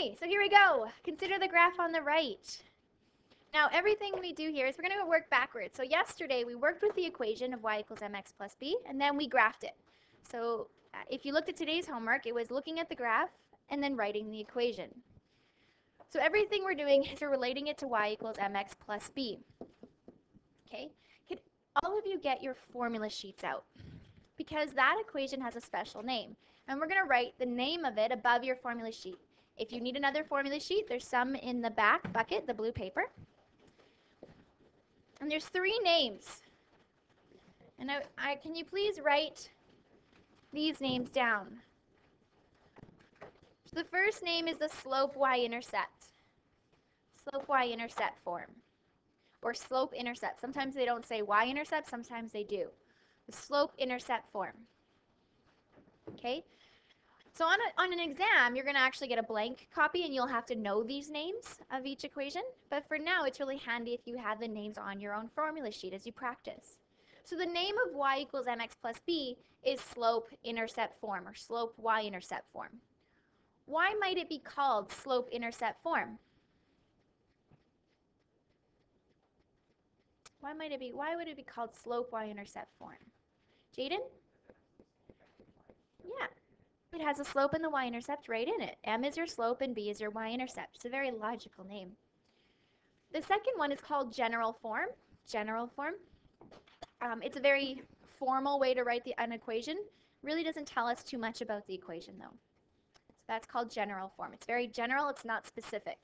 Okay, so here we go. Consider the graph on the right. Now, everything we do here is we're going to work backwards. So yesterday, we worked with the equation of y equals mx plus b, and then we graphed it. So uh, if you looked at today's homework, it was looking at the graph and then writing the equation. So everything we're doing is we're relating it to y equals mx plus b. Okay, could all of you get your formula sheets out? Because that equation has a special name. And we're going to write the name of it above your formula sheet. If you need another formula sheet, there's some in the back bucket, the blue paper. And there's three names. And I, I, can you please write these names down? So the first name is the slope y-intercept. Slope y-intercept form. Or slope intercept. Sometimes they don't say y-intercept, sometimes they do. The slope intercept form. Okay? So on, a, on an exam, you're going to actually get a blank copy and you'll have to know these names of each equation. But for now, it's really handy if you have the names on your own formula sheet as you practice. So the name of y equals mx plus b is slope intercept form or slope y-intercept form. Why might it be called slope intercept form? Why might it be, why would it be called slope y-intercept form? Jaden? Yeah, it has a slope and the y-intercept right in it. M is your slope and B is your y-intercept. It's a very logical name. The second one is called general form. General form. Um, it's a very formal way to write the, an equation. Really doesn't tell us too much about the equation though. So that's called general form. It's very general, it's not specific.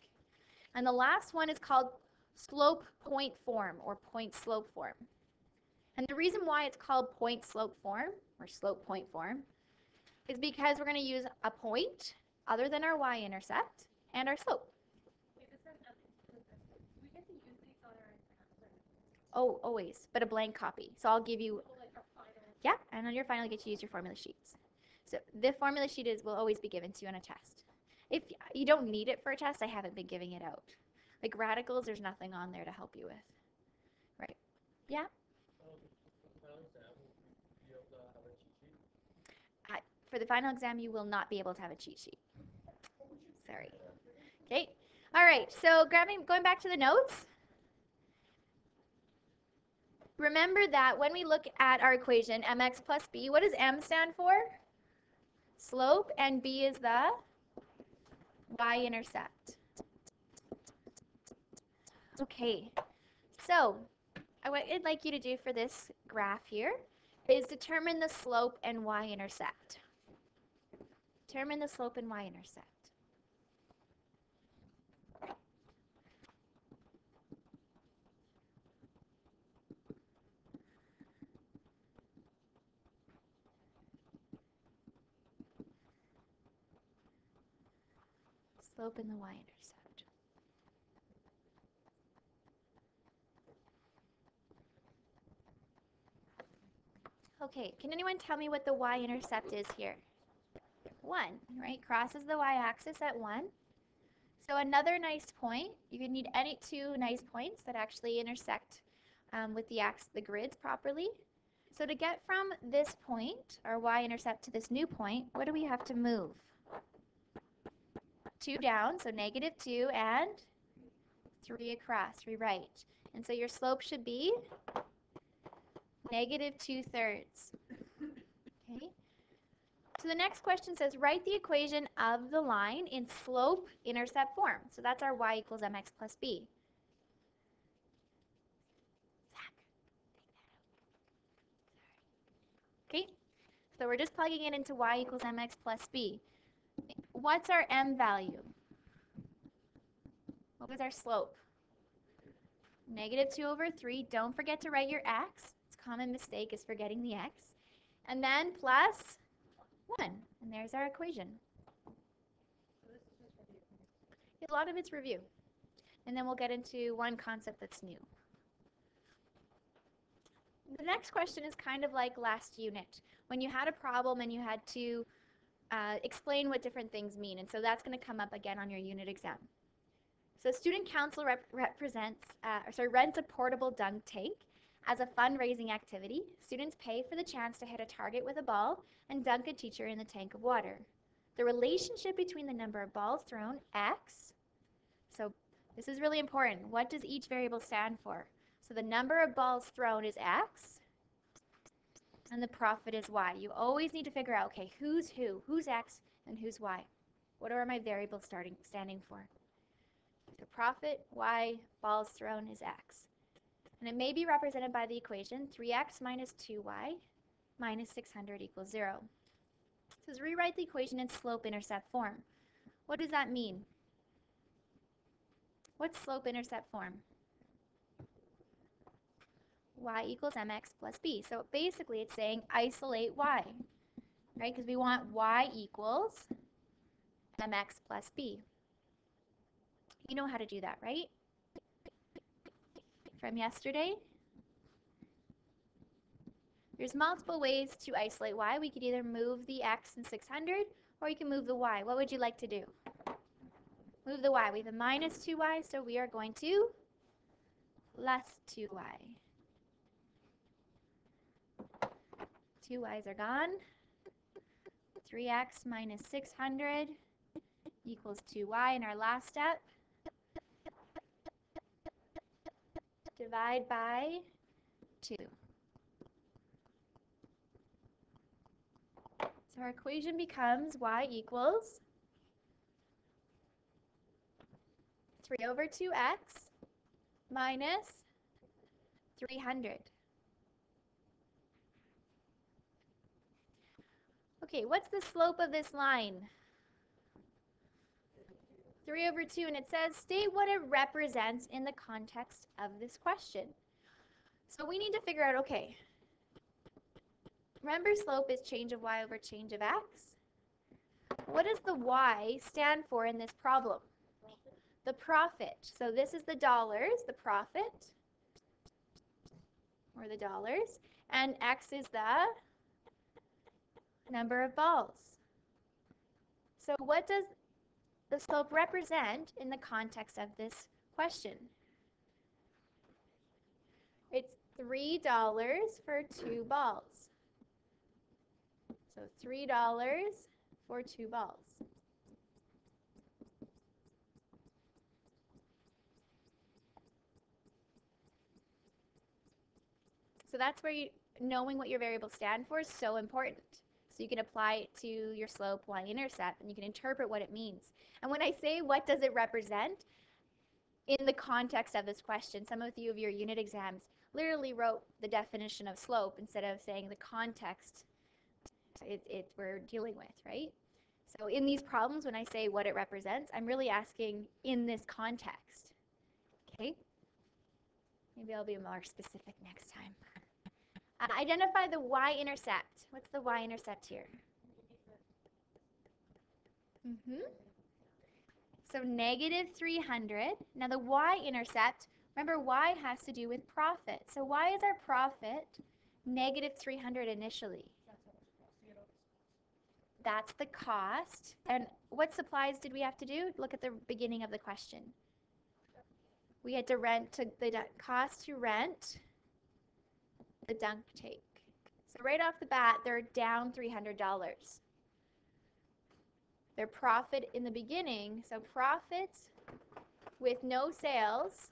And the last one is called slope point form or point slope form. And the reason why it's called point slope form or slope point form is because we're going to use a point other than our y-intercept and our slope. Oh, always, but a blank copy. So I'll give you, yeah, and on your final, you get to use your formula sheets. So the formula sheet is will always be given to you on a test. If you don't need it for a test, I haven't been giving it out. Like radicals, there's nothing on there to help you with. Right? Yeah? For the final exam, you will not be able to have a cheat sheet. Sorry. Okay. All right. So grabbing, going back to the notes. Remember that when we look at our equation, mx plus b, what does m stand for? Slope, and b is the y-intercept. Okay. So what I'd like you to do for this graph here is determine the slope and y-intercept. Determine the slope and y-intercept. Slope and the y-intercept. Okay, can anyone tell me what the y-intercept is here? 1, right? Crosses the y-axis at 1. So another nice point, you can need any two nice points that actually intersect um, with the, ax the grids properly. So to get from this point, our y-intercept, to this new point, what do we have to move? 2 down, so negative 2, and 3 across, rewrite. And so your slope should be negative 2 thirds. So the next question says, write the equation of the line in slope-intercept form. So that's our y equals mx plus b. Okay, so we're just plugging it into y equals mx plus b. What's our m value? What was our slope? Negative 2 over 3. Don't forget to write your x. It's a common mistake is forgetting the x. And then plus 1. And there's our equation. A lot of it's review. And then we'll get into one concept that's new. The next question is kind of like last unit, when you had a problem and you had to uh, explain what different things mean. And so that's going to come up again on your unit exam. So student council rep represents, uh, sorry, rents a portable dunk tank as a fundraising activity, students pay for the chance to hit a target with a ball and dunk a teacher in the tank of water. the relationship between the number of balls thrown, x. So this is really important. What does each variable stand for? So the number of balls thrown is x, and the profit is y. You always need to figure out, okay, who's who? Who's x and who's y? What are my variables starting standing for? So profit, y, balls thrown is x. And it may be represented by the equation 3x minus 2y minus 600 equals 0. So let's rewrite the equation in slope-intercept form. What does that mean? What's slope-intercept form? y equals mx plus b. So basically it's saying isolate y, right? Because we want y equals mx plus b. You know how to do that, right? From yesterday? There's multiple ways to isolate y. We could either move the x in 600 or you can move the y. What would you like to do? Move the y. We have a minus 2y, so we are going to less 2y. Two y's are gone. 3x minus 600 equals 2y in our last step. Divide by 2. So our equation becomes y equals 3 over 2x minus 300. Okay, what's the slope of this line? 3 over 2, and it says state what it represents in the context of this question. So we need to figure out, okay, remember slope is change of y over change of x? What does the y stand for in this problem? The profit. So this is the dollars, the profit, or the dollars, and x is the number of balls. So what does the slope represent in the context of this question? It's $3 for two balls. So $3 for two balls. So that's where you, knowing what your variables stand for is so important. So you can apply it to your slope y-intercept and you can interpret what it means. And when I say what does it represent, in the context of this question, some of you of your unit exams literally wrote the definition of slope instead of saying the context it, it we're dealing with, right? So in these problems, when I say what it represents, I'm really asking in this context. Okay? Maybe I'll be more specific next time. Uh, identify the y-intercept. What's the y-intercept here? Mm -hmm. So negative 300. Now the y-intercept, remember y has to do with profit. So why is our profit negative 300 initially? That's the cost. And what supplies did we have to do? Look at the beginning of the question. We had to rent to the cost to rent the dunk tank. So right off the bat, they're down $300. Their profit in the beginning, so profit with no sales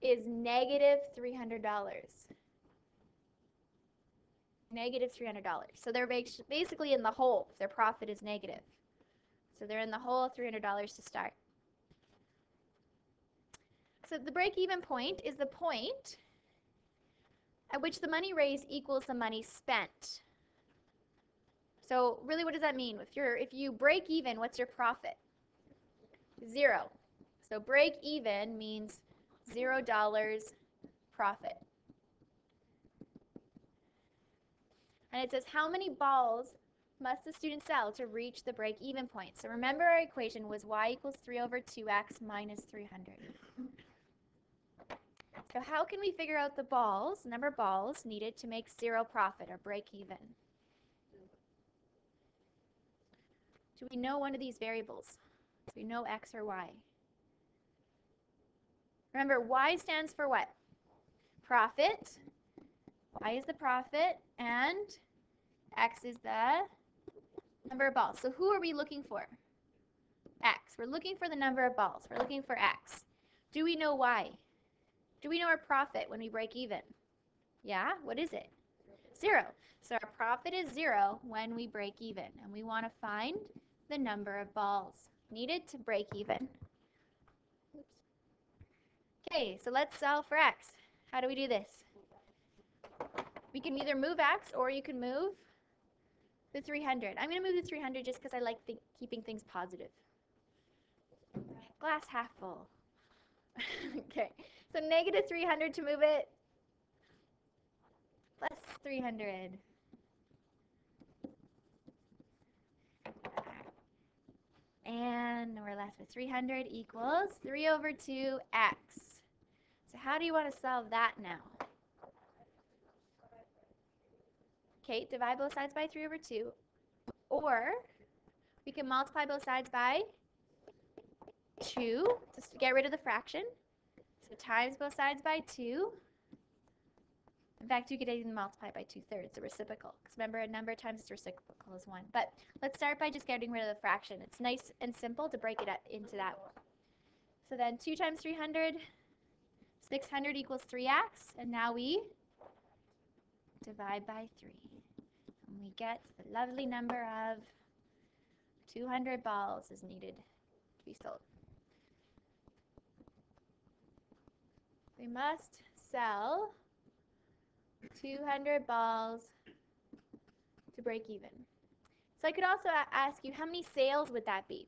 is negative $300. Negative $300. So they're basically in the hole. Their profit is negative. So they're in the hole $300 to start. So the break-even point is the point at which the money raised equals the money spent. So really, what does that mean? If you're if you break even, what's your profit? Zero. So break even means zero dollars profit. And it says how many balls must the student sell to reach the break even point? So remember our equation was y equals 3 over 2x minus 300. So how can we figure out the balls, number of balls needed to make zero profit or break even? Do we know one of these variables? Do we know x or y? Remember, y stands for what? Profit. Y is the profit, and X is the number of balls. So who are we looking for? X. We're looking for the number of balls. We're looking for X. Do we know Y? Do we know our profit when we break even? Yeah, what is it? Zero. So our profit is zero when we break even. And we want to find the number of balls needed to break even. Oops. Okay, so let's solve for X. How do we do this? We can either move X or you can move the 300. I'm going to move the 300 just because I like th keeping things positive. Glass half full. okay, so negative 300 to move it, plus 300. And we're left with 300 equals 3 over 2x. So how do you want to solve that now? Okay, divide both sides by 3 over 2. Or we can multiply both sides by 2 just to get rid of the fraction. So times both sides by 2. In fact, you could even multiply by 2 thirds, the reciprocal. Because remember, a number times its reciprocal is 1. But let's start by just getting rid of the fraction. It's nice and simple to break it up into that. one. So then 2 times 300, 600 equals 3x. And now we divide by 3. And we get the lovely number of 200 balls is needed to be sold. We must sell 200 balls to break even. So I could also ask you, how many sales would that be?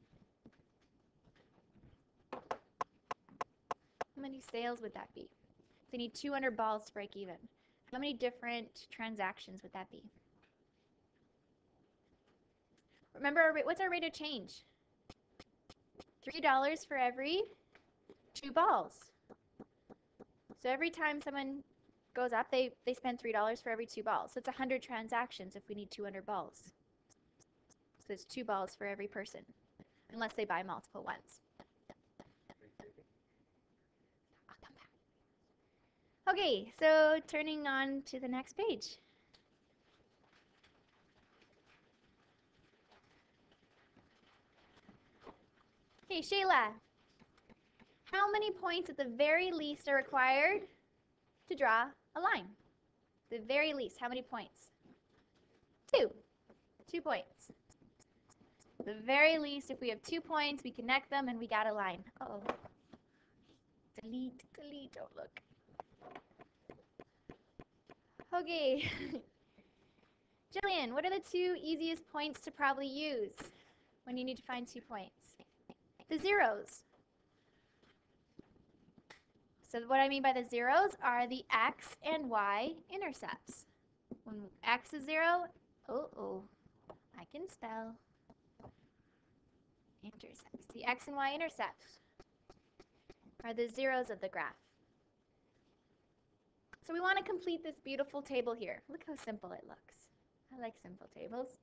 How many sales would that be? They need 200 balls to break even. How many different transactions would that be? Remember, what's our rate of change? $3 for every two balls. So every time someone goes up, they, they spend $3 for every two balls. So it's 100 transactions if we need 200 balls. So it's two balls for every person, unless they buy multiple ones. Okay, so turning on to the next page. Hey, Shayla, how many points at the very least are required to draw a line? The very least, how many points? Two. Two points. The very least, if we have two points, we connect them and we got a line. Uh oh Delete, delete, don't look. Okay. Jillian, what are the two easiest points to probably use when you need to find two points? The zeros. So what I mean by the zeros are the x and y intercepts. When x is 0, oh, oh, I can spell intercepts. The x and y intercepts are the zeros of the graph. So we want to complete this beautiful table here. Look how simple it looks. I like simple tables.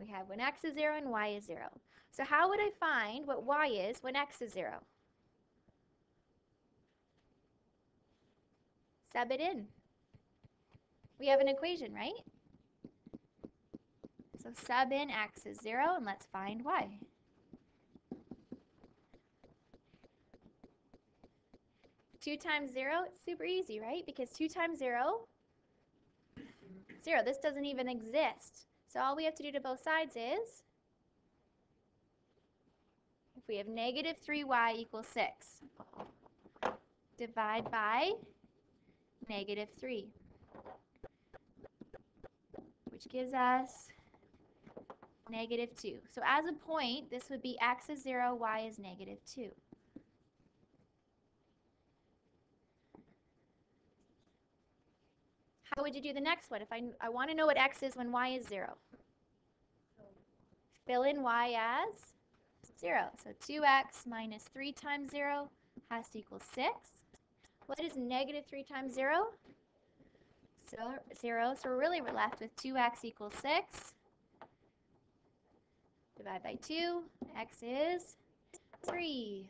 We have when x is 0 and y is 0. So how would I find what y is when x is 0? Sub it in. We have an equation, right? So sub in x is 0, and let's find y. Two times zero, it's super easy, right? Because two times zero, zero. This doesn't even exist. So all we have to do to both sides is, if we have negative 3y equals 6, divide by negative 3, which gives us negative 2. So as a point, this would be x is 0, y is negative 2. How would you do the next one? If I, I want to know what x is when y is 0. Fill in y as 0. So 2x minus 3 times 0 has to equal 6. What is negative 3 times 0? So 0. So we're really we're left with 2x equals 6. Divide by 2. x is 3.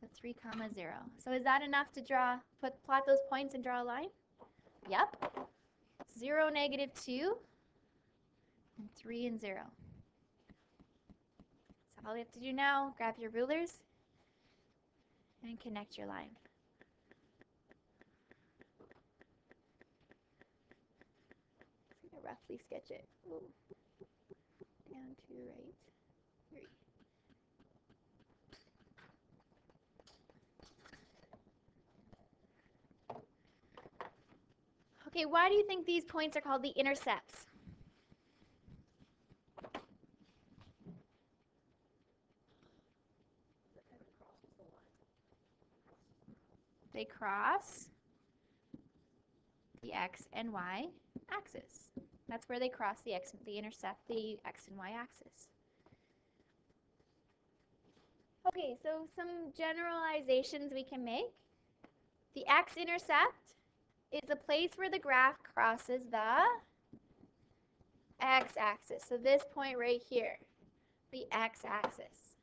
So 3 comma 0. So is that enough to draw, put plot those points and draw a line? Yep. 0, negative 2. and 3 and 0. So all we have to do now, grab your rulers and connect your line. Just gonna roughly sketch it. Ooh. Down to right. Three. Okay, why do you think these points are called the intercepts? They cross the x and y axis. That's where they cross the x, they intercept the x and y axis. Okay, so some generalizations we can make. The x-intercept is the place where the graph crosses the x-axis. So this point right here, the x-axis.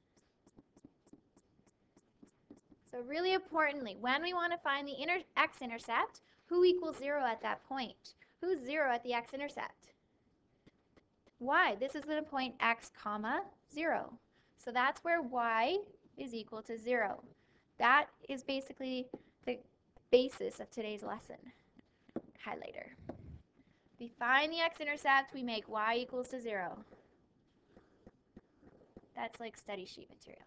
So really importantly, when we want to find the inter x-intercept, who equals 0 at that point? Who's 0 at the x-intercept? y. This is the point x comma 0. So that's where y is equal to 0. That is basically the basis of today's lesson. Highlighter. We find the x-intercept, we make y equals to 0. That's like study sheet material.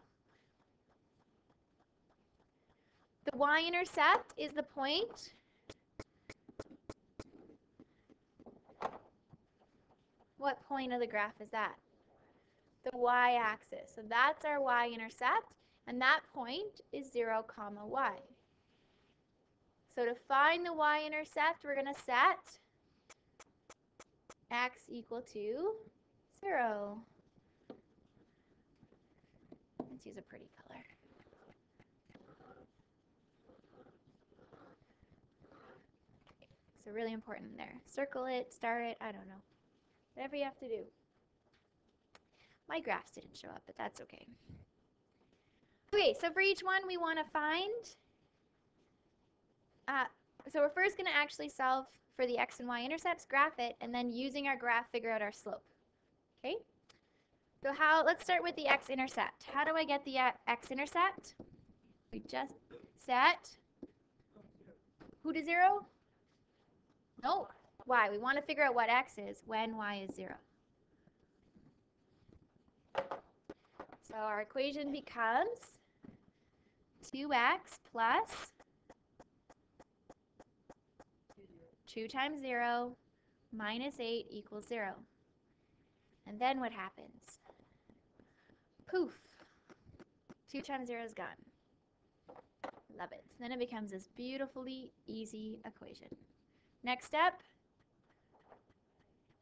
The y-intercept is the point What point of the graph is that? The y-axis. So that's our y-intercept, and that point is 0, comma y. So to find the y-intercept, we're going to set x equal to 0. Let's use a pretty color. So really important there. Circle it, star it, I don't know. Whatever you have to do. My graphs didn't show up, but that's okay. Okay, so for each one we want to find, uh, so we're first going to actually solve for the x and y intercepts, graph it, and then using our graph figure out our slope. Okay? So how, let's start with the x-intercept. How do I get the uh, x-intercept? We just set who to zero? No, y. We want to figure out what x is when y is 0. So our equation becomes 2x plus 2 times 0 minus 8 equals 0. And then what happens? Poof. 2 times 0 is gone. Love it. Then it becomes this beautifully easy equation. Next step,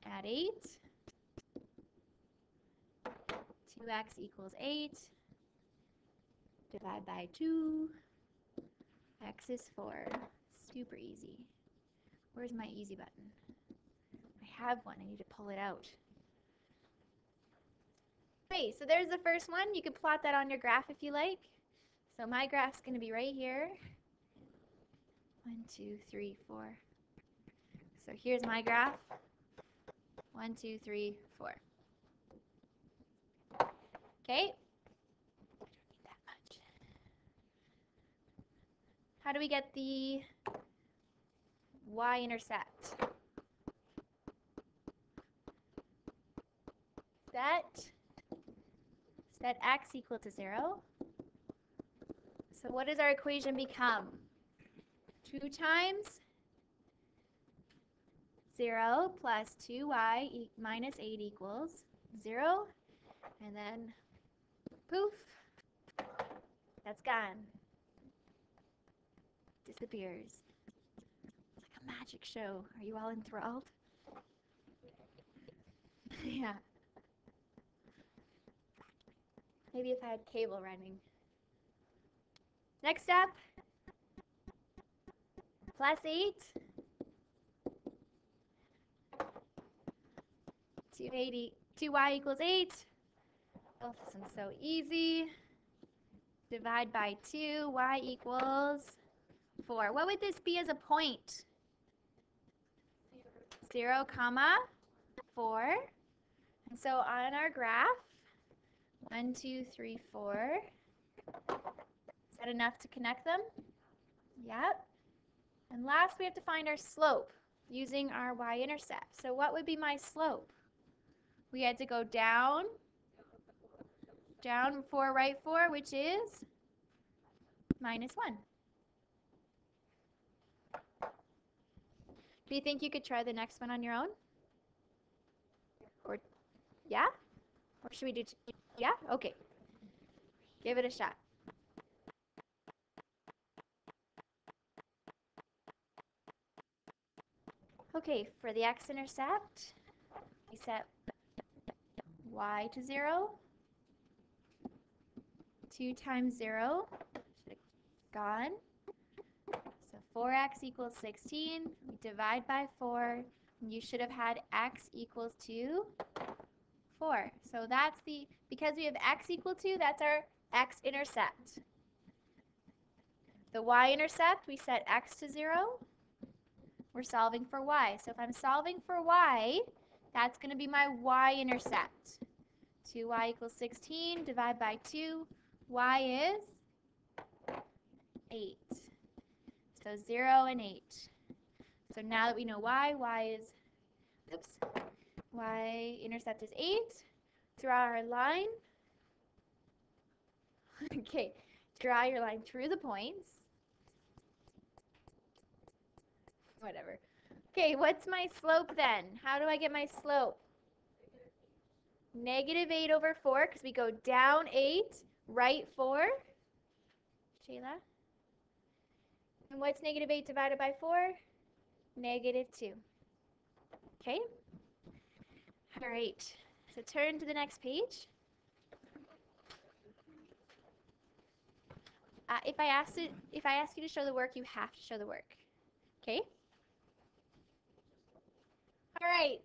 add 8. 2x equals 8. Divide by 2. x is 4. Super easy. Where's my easy button? I have one. I need to pull it out. Okay, so there's the first one. You can plot that on your graph if you like. So my graph's going to be right here. One, two, three, four. So here's my graph. One, two, three, four. Okay. How do we get the y-intercept? Set, set x equal to 0. So what does our equation become? 2 times 0 plus 2y e minus 8 equals 0. And then poof, that's gone. Disappears. It's like a magic show. Are you all enthralled? yeah. Maybe if I had cable running. Next up, plus 8 280, 2y equals 8. Oh, this one's so easy. Divide by 2, y equals 4. What would this be as a point? 0, comma 4. And so on our graph, 1, 2, 3, 4. Is that enough to connect them? Yep. And last, we have to find our slope using our y-intercept. So what would be my slope? We had to go down, down 4, right 4, which is minus 1. Do you think you could try the next one on your own? Or, yeah? Or should we do, yeah? Okay. Give it a shot. Okay, for the x-intercept, we set y to 0. 2 times 0 gone. So 4x equals 16. We divide by 4. You should have had x equals to 4. So that's the, because we have x equal to, that's our x-intercept. The y-intercept, we set x to 0. We're solving for y. So if I'm solving for y, that's going to be my y-intercept. 2y equals 16, divide by 2, y is 8. So 0 and 8. So now that we know y, y is, oops, y-intercept is 8. Draw our line. okay, draw your line through the points. Whatever. Okay, what's my slope then? How do I get my slope? Negative 8 over 4, because we go down 8, right 4. Shayla? And what's negative 8 divided by 4? Negative 2. Okay? All right. So turn to the next page. Uh, if I ask it, if I ask you to show the work, you have to show the work. Okay? All right,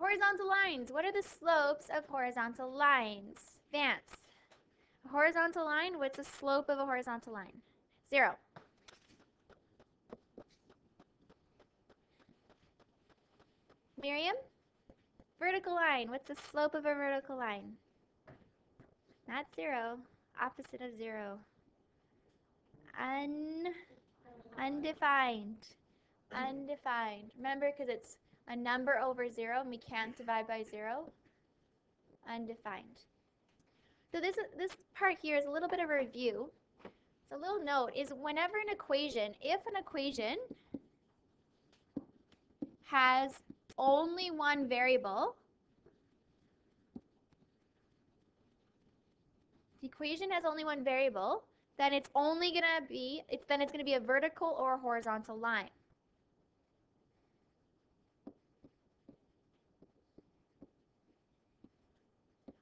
horizontal lines. What are the slopes of horizontal lines? Vance. A horizontal line, what's the slope of a horizontal line? Zero. Miriam? Vertical line, what's the slope of a vertical line? Not zero, opposite of zero. Un, undefined, undefined. Remember, because it's a number over 0 and we can't divide by 0? Undefined. So this, this part here is a little bit of a review. So a little note is whenever an equation, if an equation has only one variable, the equation has only one variable, then it's only going to be, it's, then it's going to be a vertical or a horizontal line.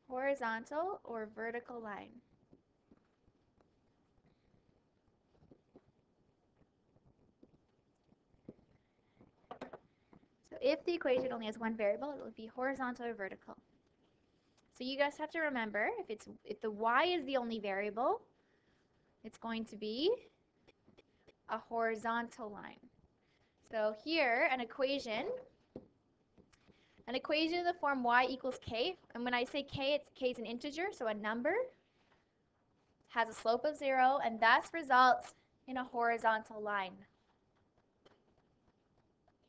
Horizontal or vertical line. So if the equation only has one variable, it will be horizontal or vertical. So you guys have to remember, if it's if the y is the only variable, it's going to be a horizontal line. So here, an equation an equation in the form y equals k, and when I say k, it's k is an integer, so a number, has a slope of 0, and thus results in a horizontal line.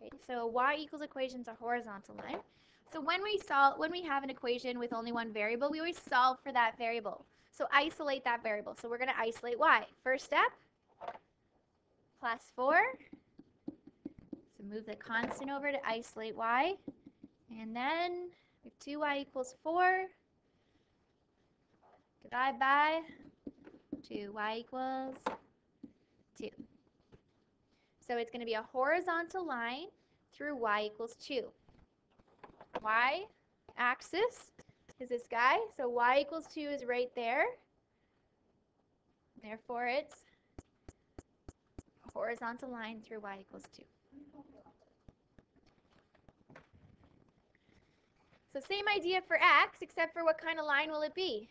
Okay, so y equals equation is a horizontal line. So when we solve, when we have an equation with only one variable, we always solve for that variable. So isolate that variable. So we're going to isolate y. First step, plus 4. So move the constant over to isolate y. And then have 2y equals 4. Divide by 2y equals 2. So it's going to be a horizontal line through y equals 2. Y axis is this guy. So y equals 2 is right there. Therefore, it's a horizontal line through y equals 2. So same idea for x, except for what kind of line will it be?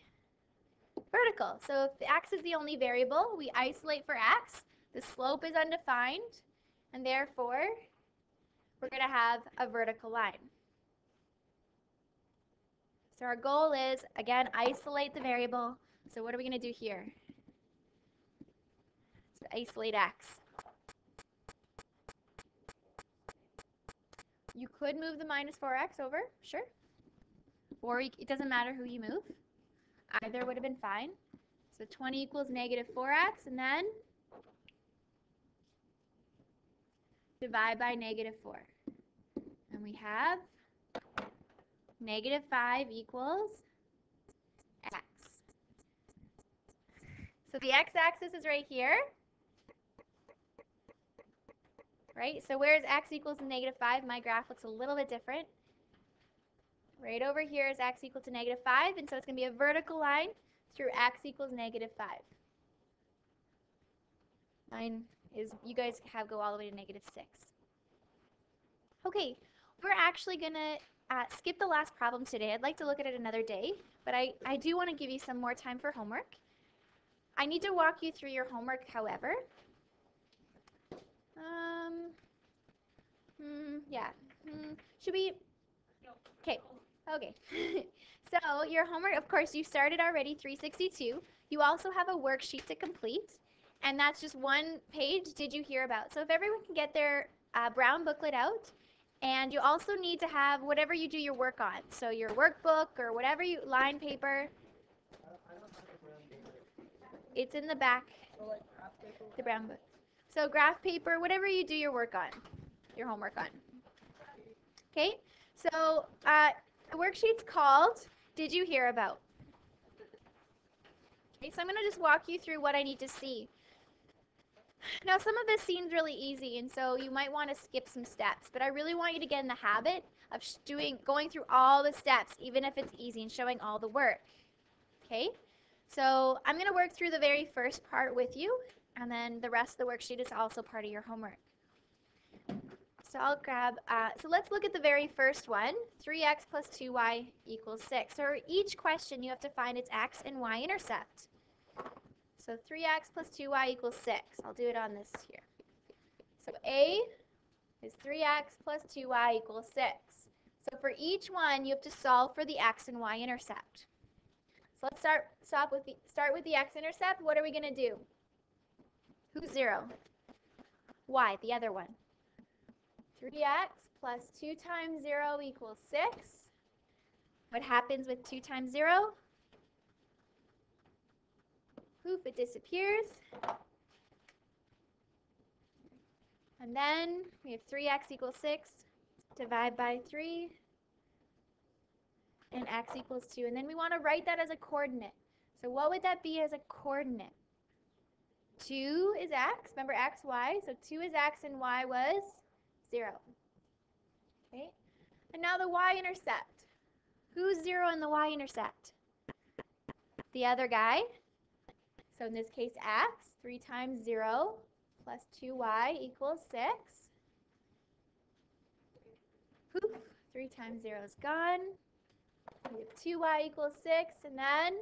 Vertical. So if x is the only variable, we isolate for x. The slope is undefined, and therefore, we're going to have a vertical line. So our goal is, again, isolate the variable. So what are we going to do here? So isolate x. You could move the minus 4x over, sure. Or it doesn't matter who you move. Either would have been fine. So 20 equals negative 4x, and then divide by negative 4. And we have negative 5 equals x. So the x-axis is right here. Right? So where is x equals negative 5? My graph looks a little bit different. Right over here is x equal to negative 5, and so it's going to be a vertical line through x equals negative 5. Mine is, you guys have go all the way to negative 6. Okay, we're actually going to uh, skip the last problem today. I'd like to look at it another day, but I, I do want to give you some more time for homework. I need to walk you through your homework, however. Um, hmm, yeah. Hmm, should we? Okay. Okay. so your homework, of course, you started already 362. You also have a worksheet to complete, and that's just one page. Did you hear about? So if everyone can get their uh, brown booklet out, and you also need to have whatever you do your work on. So your workbook or whatever you line paper. It's in the back. The brown book. So graph paper, whatever you do your work on, your homework on. Okay. So uh, the worksheet's called Did You Hear About? Okay, so I'm going to just walk you through what I need to see. Now, some of this seems really easy, and so you might want to skip some steps, but I really want you to get in the habit of doing, going through all the steps, even if it's easy, and showing all the work. Okay? So I'm going to work through the very first part with you, and then the rest of the worksheet is also part of your homework. So I'll grab, uh, so let's look at the very first one, 3x plus 2y equals 6. So for each question, you have to find its x and y intercept. So 3x plus 2y equals 6. I'll do it on this here. So A is 3x plus 2y equals 6. So for each one, you have to solve for the x and y intercept. So let's start, stop with the, start with the x-intercept. What are we going to do? Who's 0? Y, the other one. 3x plus 2 times 0 equals 6. What happens with 2 times 0? poof, it disappears. And then we have 3x equals 6, divide by 3, and x equals 2. And then we want to write that as a coordinate. So what would that be as a coordinate? 2 is x, remember x, y, so 2 is x and y was 0. Okay, and now the y-intercept. Who's 0 in the y-intercept? The other guy, so in this case, x, 3 times 0 plus 2y equals 6. Poof, 3 times 0 is gone. We have 2y equals 6, and then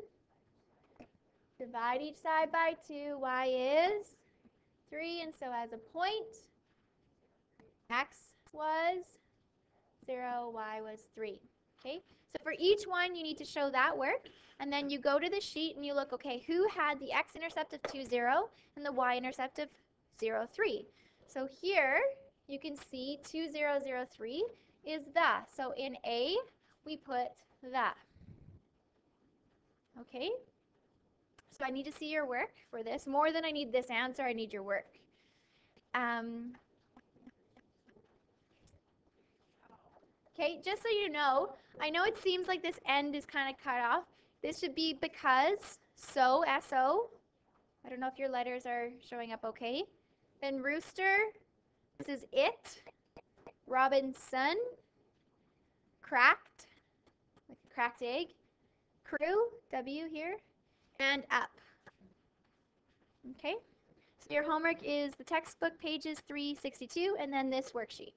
divide each side by 2. y is 3, and so as a point, x was 0, y was 3. Okay, so for each one, you need to show that work. And then you go to the sheet and you look, okay, who had the x-intercept of 2, 0 and the y-intercept of 0, 3? So here you can see 2, 0, 0, 3 is the. So in A, we put the. Okay? So I need to see your work for this. More than I need this answer, I need your work. Um, okay, just so you know, I know it seems like this end is kind of cut off. This should be because, so, S-O. I don't know if your letters are showing up okay. Then rooster, this is it. Robinson, cracked, like a cracked egg. Crew, W here, and up. Okay, so your homework is the textbook pages 362 and then this worksheet.